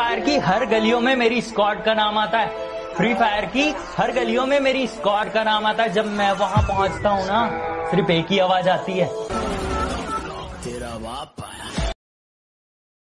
Fire की हर गलियों में मेरी स्क्वाड का नाम आता है। फ्री फायर की हर गलियों में मेरी स्क्वाड का नाम आता है। जब मैं वहाँ पहुँचता हूँ ना, सिर्फ़ एक ही आवाज़ आती है। तेरा बाप